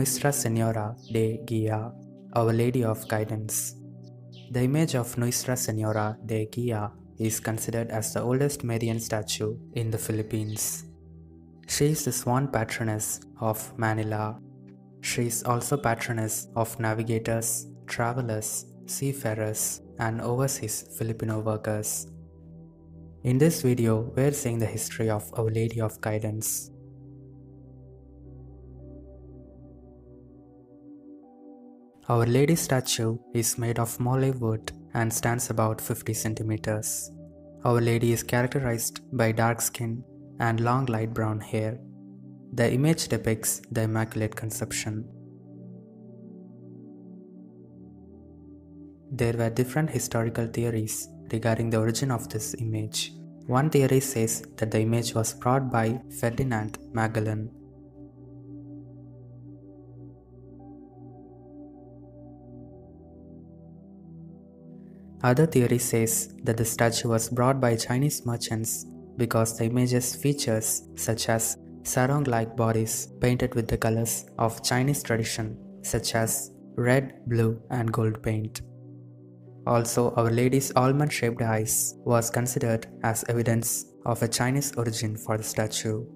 Nuestra Senora de Guia, Our Lady of Guidance. The image of Nuestra Senora de Guia is considered as the oldest Marian statue in the Philippines. She is the swan patroness of Manila. She is also patroness of navigators, travelers, seafarers, and overseas Filipino workers. In this video, we're seeing the history of Our Lady of Guidance. Our Lady statue is made of molave wood and stands about 50 centimeters. Our Lady is characterized by dark skin and long light brown hair. The image depicts the Immaculate Conception. There were different historical theories regarding the origin of this image. One theory says that the image was brought by Ferdinand Magellan Other theory says that the statue was brought by Chinese merchants because the image's features such as sarong-like bodies painted with the colors of Chinese tradition such as red, blue and gold paint. Also, Our Lady's almond-shaped eyes was considered as evidence of a Chinese origin for the statue.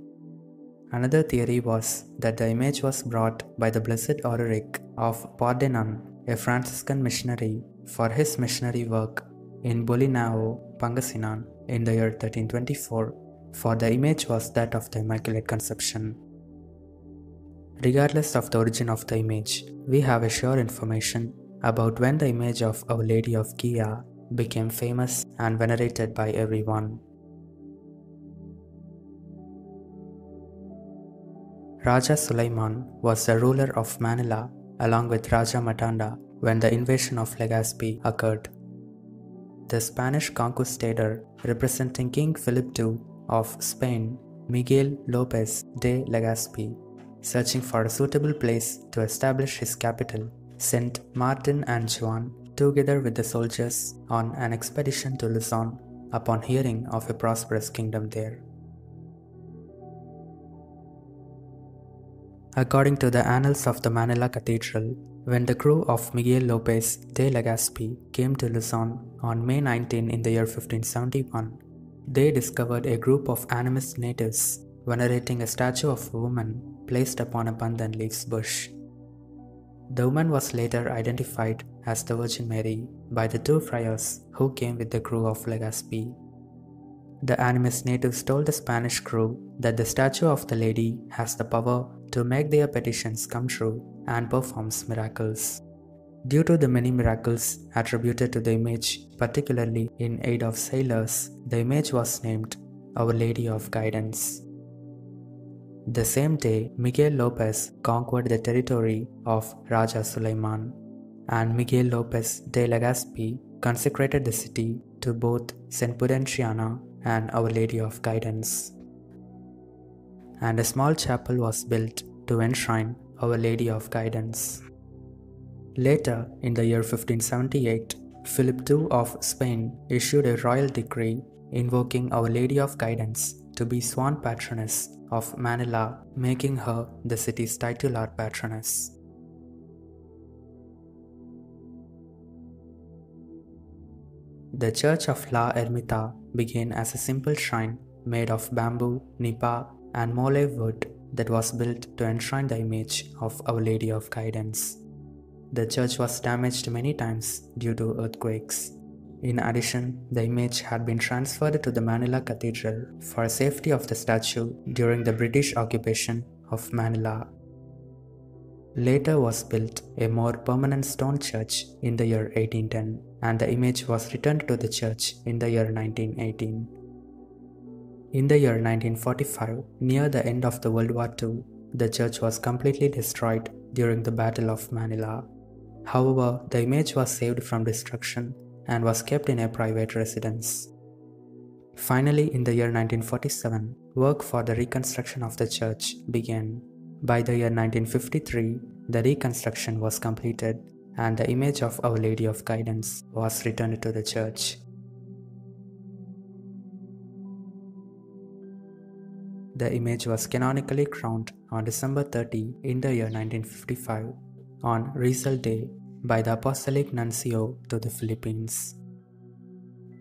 Another theory was that the image was brought by the Blessed Orderic of Pordenone, a Franciscan missionary for his missionary work in Bolinao, Pangasinan in the year 1324, for the image was that of the Immaculate Conception. Regardless of the origin of the image, we have a sure information about when the image of Our Lady of Guia became famous and venerated by everyone. Raja Sulaiman was the ruler of Manila along with Raja Matanda when the invasion of Legazpi occurred. The Spanish conquistador representing King Philip II of Spain, Miguel Lopez de Legazpi, searching for a suitable place to establish his capital, sent Martin and Juan together with the soldiers on an expedition to Luzon upon hearing of a prosperous kingdom there. According to the annals of the Manila Cathedral, when the crew of Miguel Lopez de Legazpi came to Luzon on May 19 in the year 1571, they discovered a group of animist natives venerating a statue of a woman placed upon a pandan leaves bush. The woman was later identified as the Virgin Mary by the two friars who came with the crew of Legazpi. The animist natives told the Spanish crew that the statue of the lady has the power to make their petitions come true and performs miracles. Due to the many miracles attributed to the image, particularly in aid of sailors, the image was named Our Lady of Guidance. The same day, Miguel Lopez conquered the territory of Raja Sulaiman, and Miguel Lopez de Legazpi consecrated the city to both Saint Prudenciana and Our Lady of Guidance. And a small chapel was built to enshrine Our Lady of Guidance. Later, in the year 1578, Philip II of Spain issued a royal decree invoking Our Lady of Guidance to be swan patroness of Manila, making her the city's titular patroness. The Church of La Ermita began as a simple shrine made of bamboo, nipa, and molave wood that was built to enshrine the image of Our Lady of Guidance. The church was damaged many times due to earthquakes. In addition, the image had been transferred to the Manila Cathedral for safety of the statue during the British occupation of Manila. Later was built a more permanent stone church in the year 1810 and the image was returned to the church in the year 1918. In the year 1945, near the end of the World War II, the church was completely destroyed during the Battle of Manila. However, the image was saved from destruction and was kept in a private residence. Finally, in the year 1947, work for the reconstruction of the church began. By the year 1953, the reconstruction was completed and the image of Our Lady of Guidance was returned to the church. The image was canonically crowned on December 30 in the year 1955 on Rizal Day by the Apostolic Nuncio to the Philippines.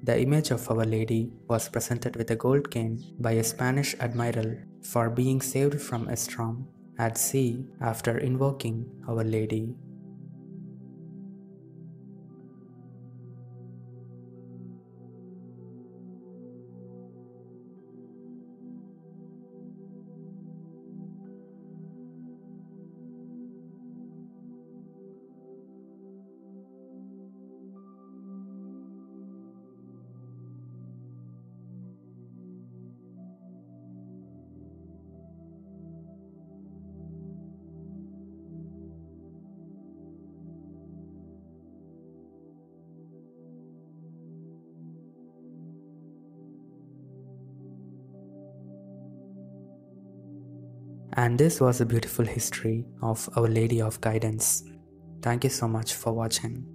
The image of Our Lady was presented with a gold cane by a Spanish admiral for being saved from a storm at sea after invoking Our Lady. And this was a beautiful history of Our Lady of Guidance. Thank you so much for watching.